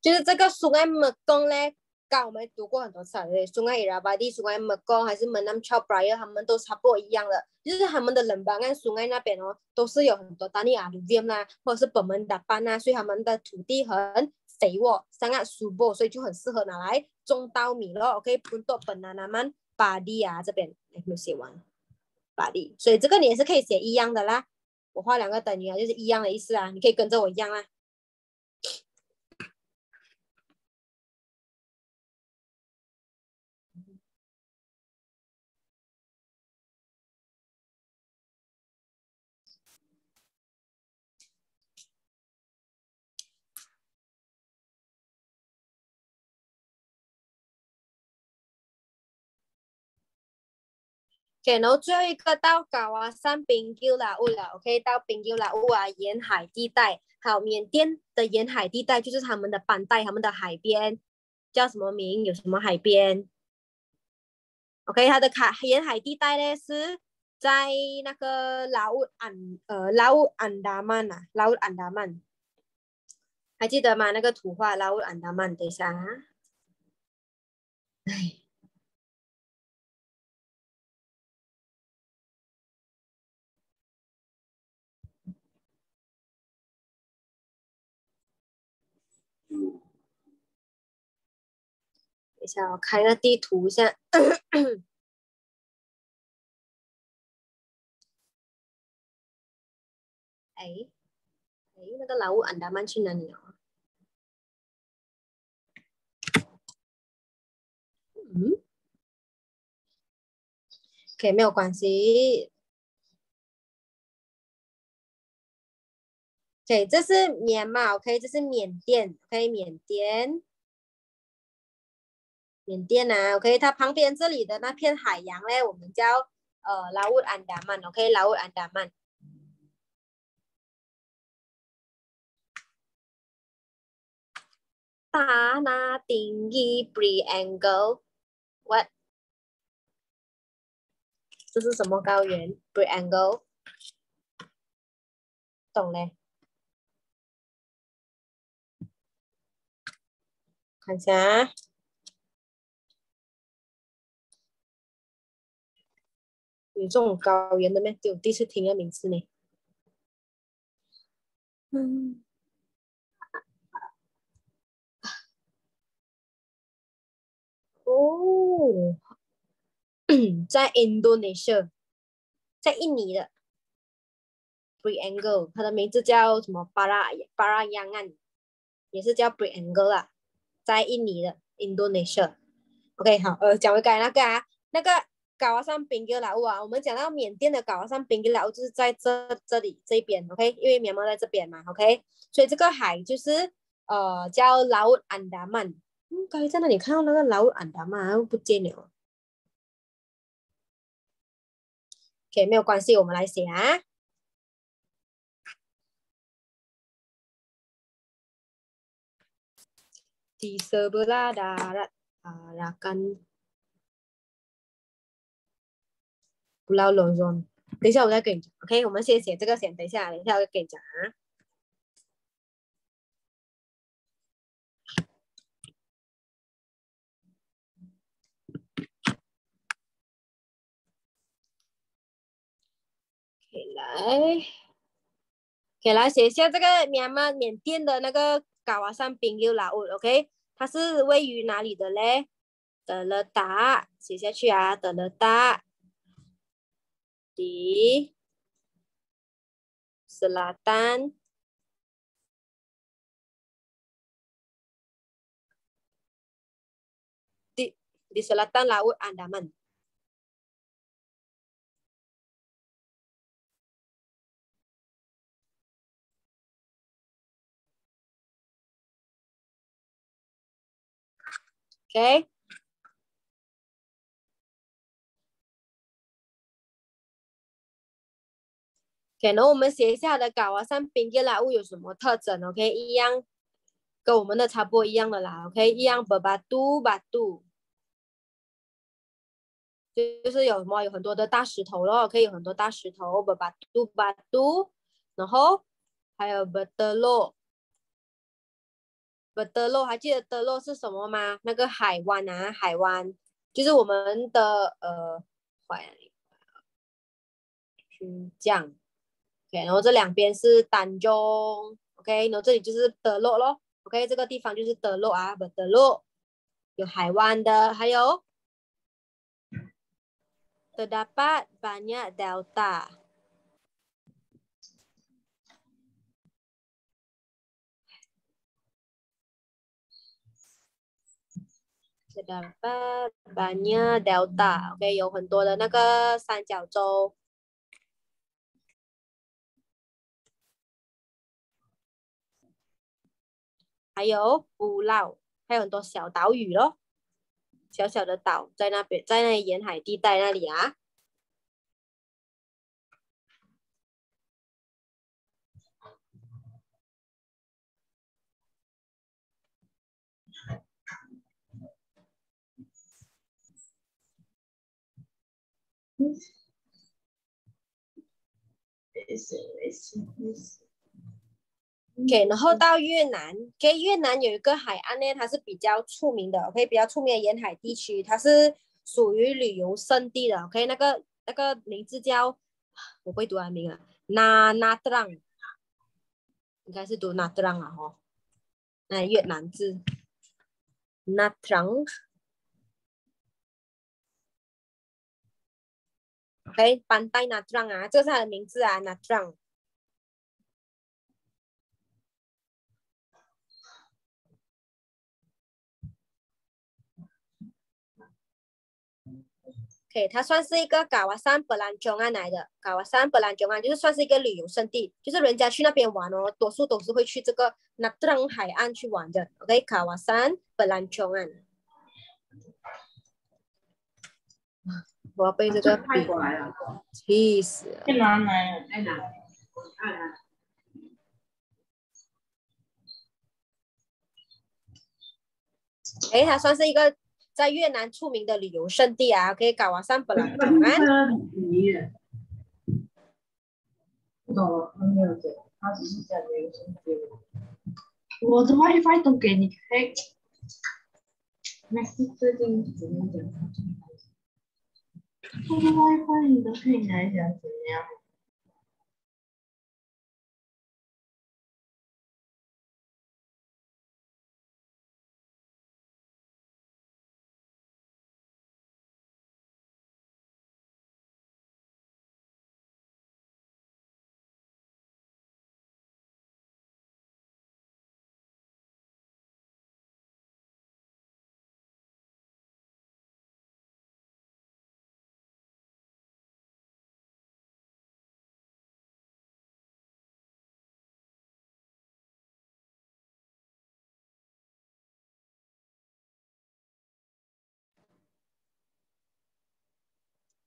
就是这个苏埃木工嘞，刚我们读过很多次了，苏埃伊拉巴蒂、苏埃木工还是门南乔布莱尔，他们都差不多一样的，就是他们的人吧，按苏埃那边哦，都是有很多丹尼亚鲁维姆啦，或者是本门达班啊，所以他们的土地很肥沃，三个苏波，所以就很适合拿来种稻米咯。OK，本多本南南曼巴蒂啊这边，哎，没写完，巴蒂，所以这个你也是可以写一样的啦。我画两个等于啊，就是一样的意思啊，你可以跟着我一样啊。OK，然后最后一个到高啊山冰丘拉乌了，OK，到冰丘拉乌啊沿海地带，还有缅甸的沿海地带，就是他们的班带，他们的海边叫什么名？有什么海边？OK，它的海沿海地带呢是在那个拉乌安呃拉乌安达曼呐，拉乌安达曼，还记得吗？那个图画拉乌安达曼，等一下啊，哎。一下，我开个地图先。哎，哎，那个老屋安达曼去哪里了？嗯，OK，没有关系。OK，这是缅嘛？OK，这是缅甸。OK，缅甸。缅甸啊，OK，它旁边这里的那片海洋呢，我们叫呃拉乌安达曼，OK，拉乌安达曼。大那定义 Bree Angle，What？这是什么高原？Bree Angle，懂嘞？看一下。有这种高原的咩？就第一次听个名字呢。嗯。哦，在 Indonesia，在印尼的 Bri Angle，它的名字叫什么？巴拉巴拉央岸，也是叫 Bri Angle 啊，在印尼的 Indonesia。OK，好，呃，讲回刚才那个啊，那个。高瓦山冰格老屋啊，我们讲到缅甸的高瓦山冰格老屋就是在这这里这边，OK，因为缅甸在这边嘛，OK，所以这个海就是呃叫老乌安达曼。嗯，刚才在那里看到那个老乌安达曼不见了。OK，没有关系，我们来写啊。Di sebelah darat Arakan 不老罗总，等一下我再跟你讲，OK？我们先写这个先，等一下，等一下我再跟你讲啊。来，给来写一下这个缅甸缅甸的那个高瓦山冰溜老屋，OK？它是位于哪里的嘞？德勒达，写下去啊，德勒达。Di selatan di di selatan laut Andaman. Okay. 可能我们写下的高啊，山冰格拉物有什么特征？OK，一样，跟我们的差不多一样的啦。OK，一样，巴巴杜巴杜，就就是有什么有很多的大石头咯，可以有很多大石头，巴巴杜巴杜，然后还有 b e t e l o b e t e l o 还记得德洛是什么吗？那个海湾啊，海湾就是我们的呃，是这样然后这两边是丹中，OK，然后这里就是德洛咯，OK，这个地方就是德洛啊，不德洛，有海湾的，还有 terdapat banyak delta。terdapat banyak delta，OK，有很多的那个三角洲，还有乌老，还有很多小岛屿咯，小小的岛在那边，在那沿海地带那里啊。OK，然后到越南，OK，越南有一个海岸呢，它是比较出名的，OK，比较出名的沿海地区，它是属于旅游胜地的，OK，那个那个名字叫，我不会读它名啊，Na Na Trang，应该是读 Na Trang 啊，吼，那越南字，Na Trang。OK，班代纳 trang 啊，这是它的名字啊，纳 trang。OK，它算是一个高瓦山本兰中岸来的，高瓦山本兰中岸就是算是一个旅游胜地，就是人家去那边玩哦，多数都是会去这个纳 trang 海岸去玩的。OK，高瓦山本兰中岸。我要背这个太过来了，气死了！哎，它算是一个在越南出名的旅游胜地啊，可以搞完三本来。不懂了，他没有讲，他只是讲旅游胜地。我的 WiFi 都给你开。Max 最近怎么讲？我的 WiFi 你都可以来讲怎么样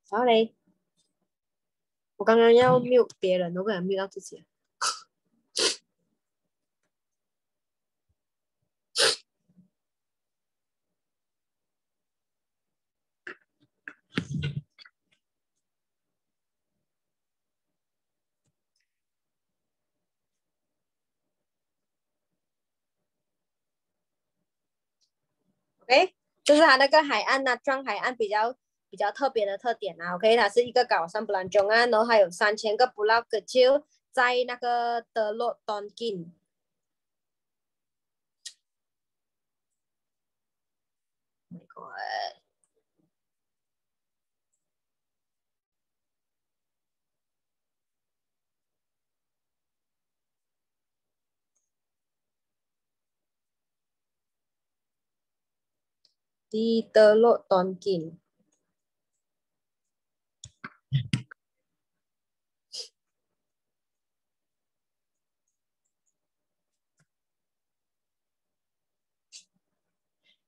好嘞，我刚刚要 mute 别人，我不想 mute 到自己。OK，就是它那个海岸呐，装海岸比较。比较特别的特点啊，OK，它是一个高山布兰中啊，然后还有三千个布拉格丘在那个德洛东金。My God！的德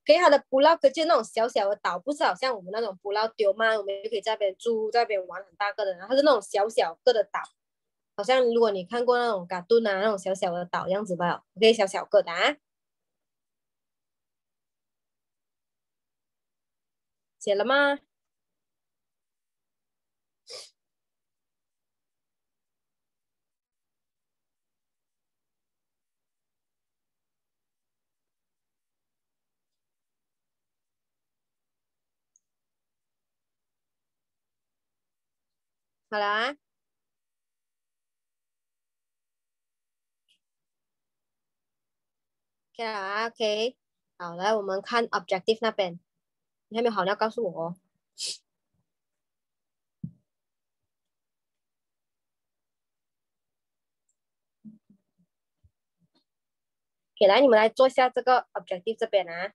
给它的布劳格就那种小小的岛，不是好像我们那种布拉丢吗？我们就可以在那边住，在那边玩很大个的，然后是那种小小个的岛，好像如果你看过那种嘎顿啊，那种小小的岛样子吧，OK，小小个的啊，写了吗？好了啊。OK 了啊，OK。好，来我们看 objective 那边，你还没有好，你要告诉我哦。给来，你们来做一下这个 objective 这边啊。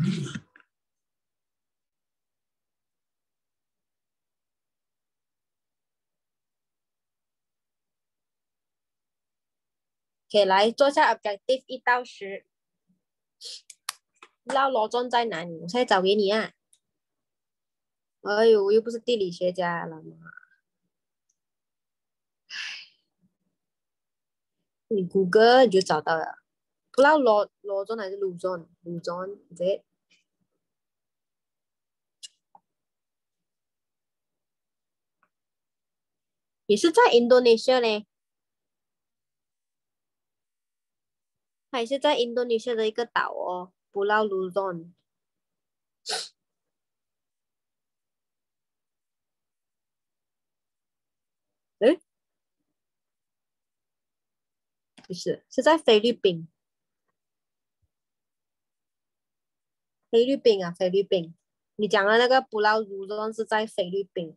OK，来做下 objective 一到十。不知道罗庄在哪里，我现在找给你啊。哎呦，我又不是地理学家了嘛。你谷歌你就找到了。不知道罗罗庄还是鲁庄？鲁庄对。也是在印度尼西亚呢，还是在印度尼西亚的一个岛哦，布劳鲁中。哎，不是，是在菲律宾。菲律宾啊，菲律宾，你讲的那个布劳鲁中是在菲律宾，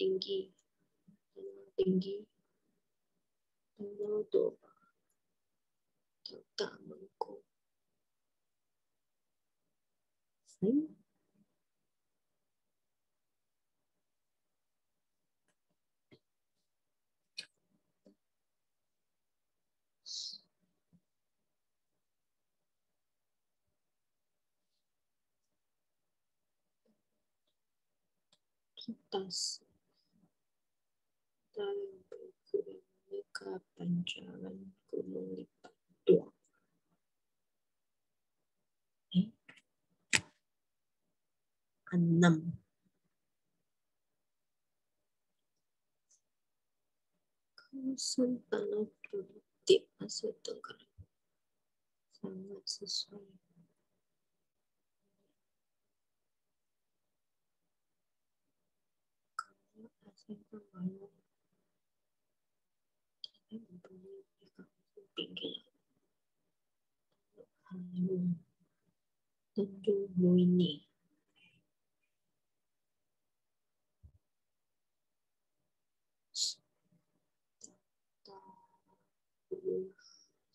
谱。定义，定义，定义多吧？大门口。嗯。tas dan mereka panjangan gunung lipat dua. Eh? Enam. Kawasan tanah produktif Asia Tenggara sangat sesuai tinggi tujuhmu ini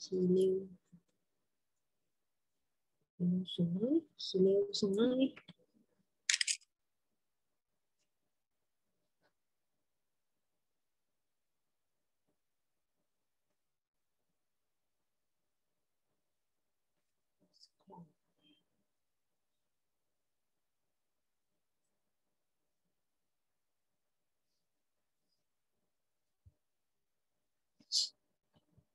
Seliu, sungai, seliu sungai,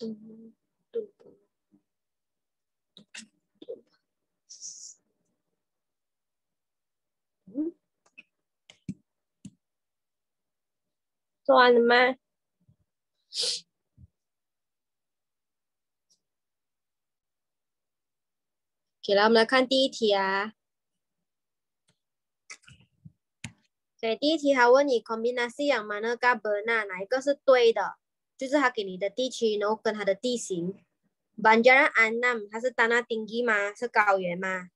嗯，做完了吗？给了，我们来看第一题啊。对，第一题他问你 combinasi yang mana kah berna？哪一个是对的？就是他给你的地区，然后跟它的地形。Banjaran Annam，它是 tanah tinggi 吗？是高原吗？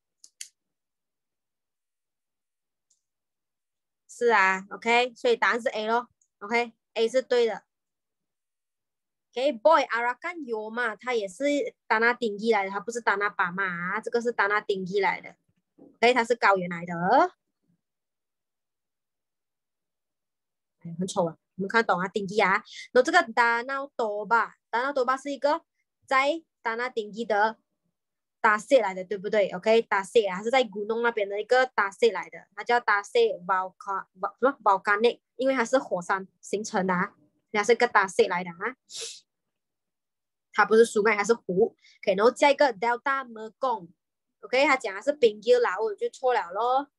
是啊，OK，所以答案是 A 咯，OK，A 是对的。OK，Boy、okay, Arakan Yo 嘛，他也是达纳顶级来的，他不是达纳巴嘛，这个是达纳顶级来的。OK，他是高原来的。哎，很丑啊，你们看懂啊？顶级啊，那这个达纳多巴，达纳多巴是一个在达纳顶级的大石来的，对不对？OK，大石啊，是在古弄那边的一个大石来的，它叫大石 volcan，什么 volcanic，因为它是火山形成的，啊，它是个大石来的啊。它不是树干，它是湖。OK，然后加一个 delta mergong，OK，它讲的是冰丘啦，我就错了咯。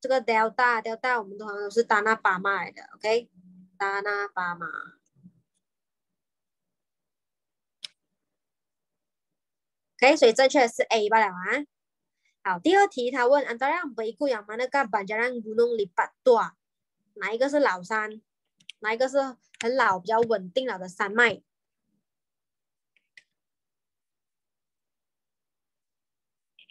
这个 delta，delta 我们通常都是达那巴马来的，OK，达那巴马。OK，所以正确的是 A 罢了啊。好，第二题他问，antara Beku yang manakah banjaran gunung lipat tua？哪一个是老山？哪一个是很老、比较稳定了的山脉？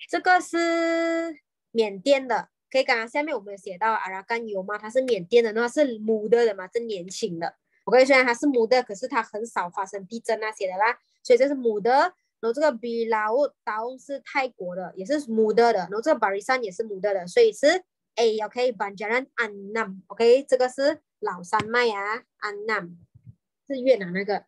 这个是缅甸的，可以刚刚下面我们有写到阿拉干油嘛，它是缅甸的，那是母的的嘛，是年轻的。OK，虽然它是母的，可是它很少发生地震那些的啦，所以这是母的。然后这个比拉乌岛是泰国的，也是母的的。然后这个巴里山也是母的的，所以是 A，OK，Banjaran Annam，OK，这个是老山脉啊，Annam 是越南那个。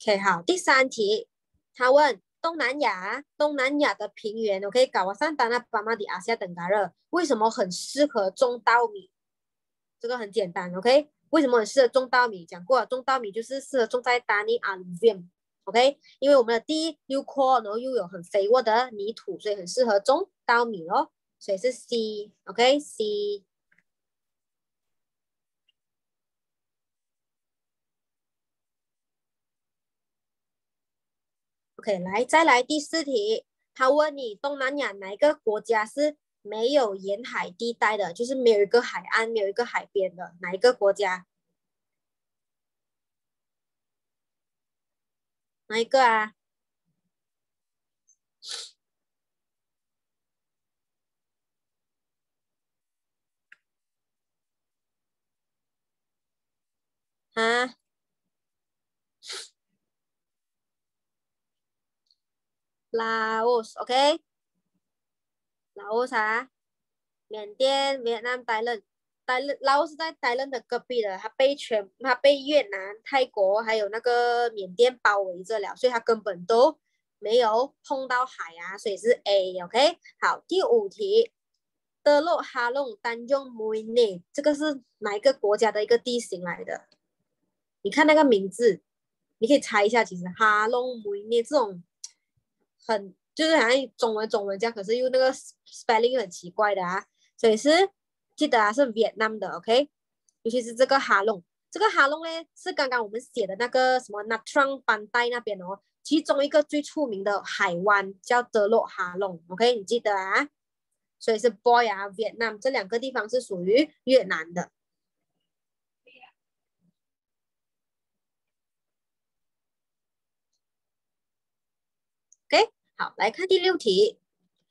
OK，好，第三题，他问东南亚，东南亚的平原，OK，搞瓦山丹那巴马迪阿西亚等加热，为什么很适合种稻米？这个很简单，OK。为什么很适合种稻米？讲过了，种稻米就是适合种在 Dani Alluvium，OK？因为我们的地又阔，然后又有很肥沃的泥土，所以很适合种稻米咯。所以是 C，OK？C。OK，来，再来第四题，他问你东南亚哪一个国家是？没有沿海地带的，就是没有一个海岸，没有一个海边的，哪一个国家？哪一个啊？啊？Laos，OK。老挝啥？缅甸、越南、泰勒，泰勒，老挝是在泰勒的隔壁的，它被全，它被越南、泰国还有那个缅甸包围着了，所以它根本都没有碰到海啊，所以是 A，OK。好，第五题，德洛哈隆丹中穆内，这个是哪一个国家的一个地形来的？你看那个名字，你可以猜一下，其实哈隆穆内这种很。就是好像中文中文这样，可是又那个 spelling 又很奇怪的啊，所以是记得啊，是越南的，OK，尤其是这个哈隆，这个哈隆呢是刚刚我们写的那个什么 Natrang 班代那边哦，其中一个最出名的海湾叫德洛哈隆，OK，你记得啊，所以是 Boy 啊，越南这两个地方是属于越南的。好，来看第六题。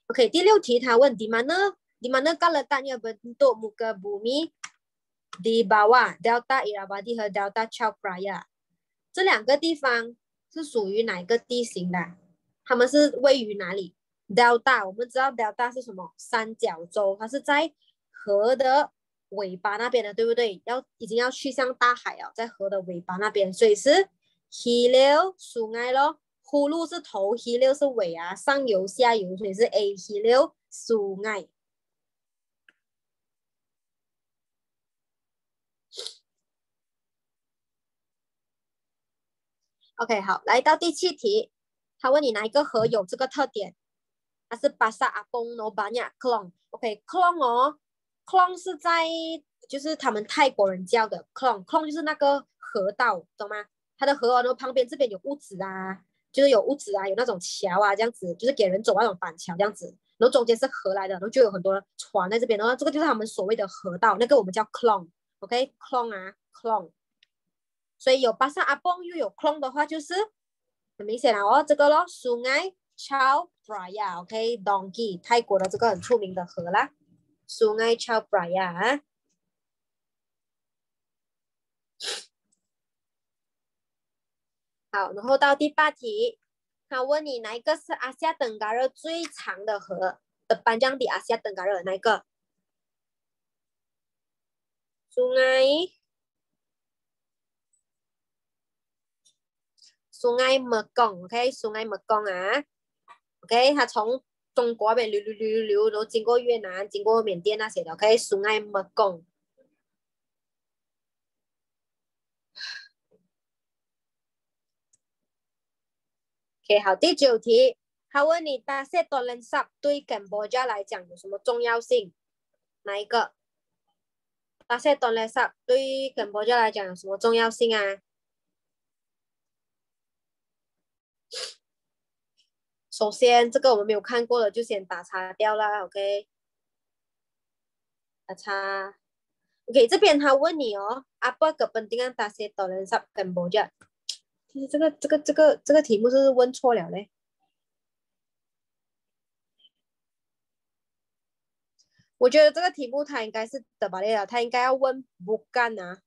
OK，第六题他问：di mana di mana kalatan yang bentuk muka bumi di bawah Delta Irrawaddy 和 Delta Chao Phraya？这两个地方是属于哪个地形的？他们是位于哪里？Delta 我们知道 Delta 是什么？三角洲，它是在河的尾巴那边的，对不对？要已经要去向大海了，在河的尾巴那边，所以是 Hilir Sungai 咯。呼芦是头 c 溜是尾啊上游下游所以是 a c 溜苏爱。Ok 好来到第七题他问你哪一个河有这个特点？它是巴萨阿崩诺巴尼亚克隆。Ok kong 哦 kong 是在就是他们泰国人叫的 kong kong 就是那个河道懂吗？它的河然后旁边这边有屋子啊。就是有屋子啊，有那种桥啊，这样子，就是给人走那种板桥这样子。然后中间是河来的，然后就有很多船在这边，然后这个就是他们所谓的河道，那个我们叫克隆。OK，克隆啊，，clong。所以有巴萨阿邦又有 clong 的话，就是很明显了哦。这个咯，Sungai Chao Braya，OK，Donkey，泰国的这个很出名的河啦，Sungai Chao Braya 啊。好，然后到第八题，他问你哪一个是阿西亚登嘎热最长的河？的班江比阿西亚登嘎热哪一个？Sungai Sungai Mekong，OK，Sungai Mekong 啊，OK，它从中国那边流流流流流，然后经过越南，经过缅甸那些的，OK，Sungai Mekong。OK，好，第九题，他问你大塞多伦萨对柬埔寨来讲有什么重要性？哪一个？大塞多伦萨对柬埔寨来讲有什么重要性啊？首先，这个我们没有看过的，就先打叉掉了，OK？打叉。OK，这边他问你哦，apa kepentingan taksi dalam Kamboja？其实这个、这个、这个、这个题目是问错了嘞。我觉得这个题目他应该是的吧？了，他应该要问不干啊，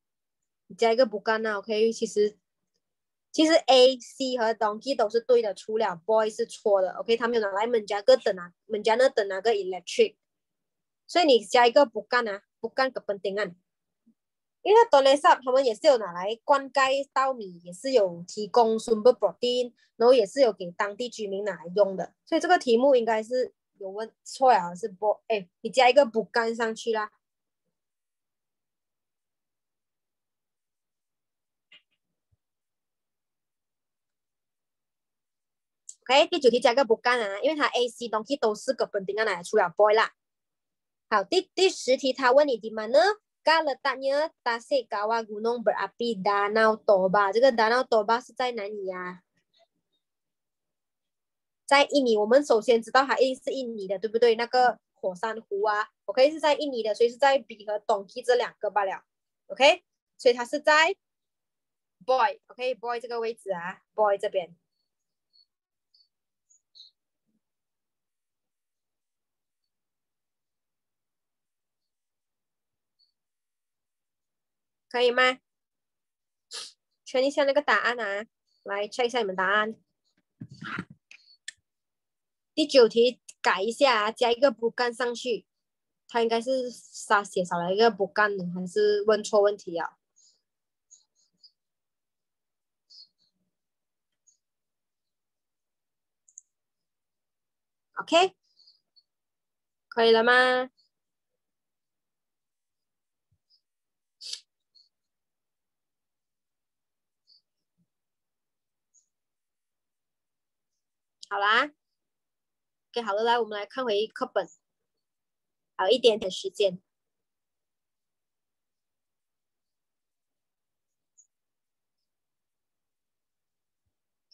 加一个不干啊，OK？其实。其实 A、C 和 Donkey 都是对的，除了 Boy 是错的。OK，他没有拿来门家个等啊，门家那等那个 Electric，所以你加一个不干啊，不干个本定案。因为 d o n e s a 他们也是有拿来灌溉稻米，也是有提供 Super Protein，然后也是有给当地居民拿来用的，所以这个题目应该是有问错了，是不哎，你加一个不干上去啦。OK，第九题加个不干啊，因为它 A、C 东西都是个本定啊，来除了 boy 啦。好，第第十题他问你的嘛呢？Gal letaknya Tasik Kawah Gunung Berapi Danau Toba，这个 Danau Toba 是在哪里呀？在印尼。我们首先知道它一定是印尼的，对不对？那个火山湖啊，OK 是在印尼的，所以是在 B 和 Donkey 这两个罢了。OK，所以它是在 Boy，OK，Boy 这个位置啊，Boy 这边。可以吗？圈一下那个答案啊，来查一下你们答案。第九题改一下，加一个不干上去，他应该是少写少了一个不干的，还是问错问题啊？OK，可以了吗？好啦，OK，好了，来，我们来看回课本，还有一点点时间，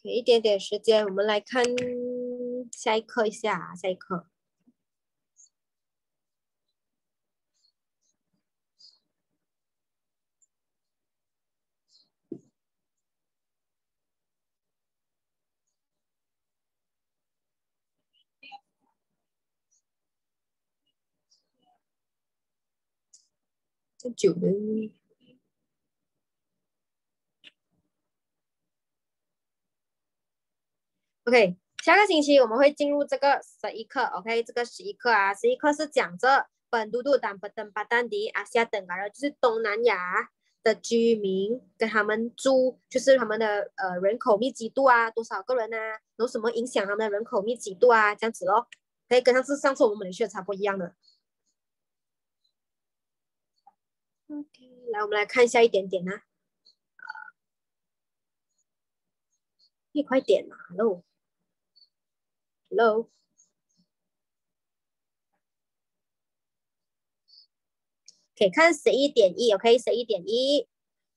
给一点点时间，我们来看下一课一下，下一课。久的。OK，下个星期我们会进入这个十一课。OK，这个十一课啊，十一课是讲着本都都丹不登巴丹迪阿西亚等啊，就是东南亚的居民跟他们住，就是他们的呃人口密集度啊，多少个人啊，有什么影响他们的人口密集度啊，这样子咯，可以跟上次上次我们的学差不多一样的。OK，来，我们来看一下一点点啊。你快点嘛，Hello，Hello。可以看十一点一，OK，十一点一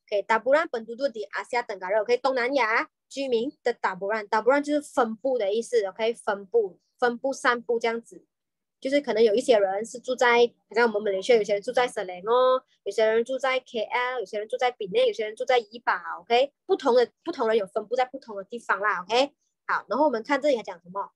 ，OK，大部分本土度的阿西亚等加热，OK，东南亚居民的大部分，大部分就是分布的意思，OK，分布、分布、散布这样子，就是可能有一些人是住在，好像我们马来西亚，有些人住在色兰哦，有些人住在 KL，有些人住在槟内，有些人住在怡保，OK，不同的不同人有分布在不同的地方啦，OK，好，然后我们看这里还讲什么？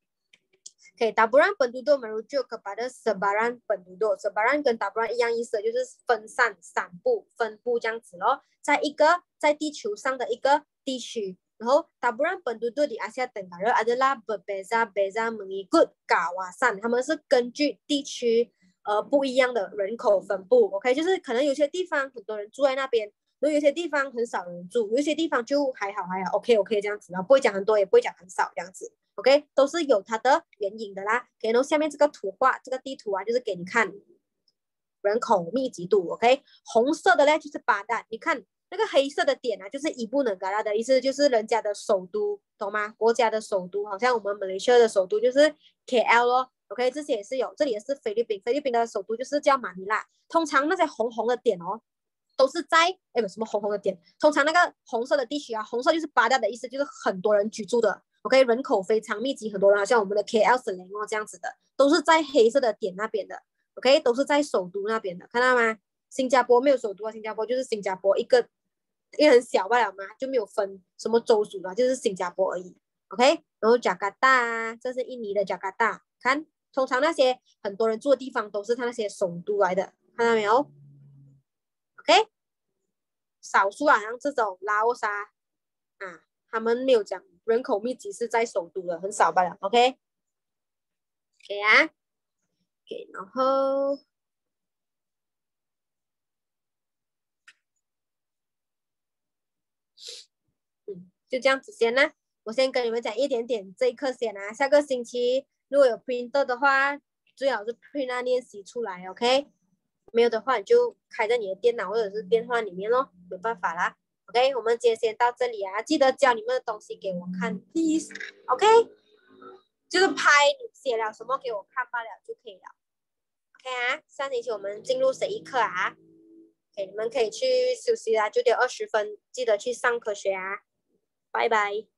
可以，大部分本土度 merujuk kepada sebaran penduduk。sebaran 跟大部分一样意思，就是分散、散布、分布这样子咯。在一个在地球上的一个地区，然后大部分本土度的 Asia Tenggara adalah berbeza-beza mengikut kawasan。他们是根据地区呃不一样的人口分布。OK，就是可能有些地方很多人住在那边，然后有些地方很少人住，有些地方就还好还好。OK，OK 这样子，然后不会讲很多，也不会讲很少这样子。OK，都是有它的原因的啦。OK，然后下面这个图画，这个地图啊，就是给你看人口密集度。OK，红色的嘞就是巴达，你看那个黑色的点啊，就是伊布能嘎拉的意思，就是人家的首都，懂吗？国家的首都，好像我们马来西亚的首都就是 KL 咯。OK，这些也是有，这里也是菲律宾，菲律宾的首都就是叫马尼拉。通常那些红红的点哦，都是在哎，什么红红的点？通常那个红色的地区啊，红色就是巴达的意思，就是很多人居住的。OK，人口非常密集，很多人，像我们的 KL 省哦这样子的，都是在黑色的点那边的。OK，都是在首都那边的，看到吗？新加坡没有首都啊，新加坡就是新加坡一个，因为很小罢了嘛，就没有分什么州属了，就是新加坡而已。OK，然后加卡大，这是印尼的加卡大，看，通常那些很多人住的地方都是他那些首都来的，看到没有？OK，少数啊，像这种拉沃沙啊，他们没有讲。人口密集是在首都的，很少罢了。OK，给啊，给，然后，嗯，就这样子先啦。我先跟你们讲一点点这一课先啊。下个星期如果有 printer 的话，最好是 print 那练习出来。OK，没有的话你就开在你的电脑或者是电话里面咯，没办法啦。OK，我们今天先到这里啊！记得教你们的东西给我看，please。OK，就是拍你写了什么给我看罢了就可以了。OK 啊，下星期我们进入谁一课啊？OK，你们可以去休息啦，九点二十分记得去上科学啊！Bye bye.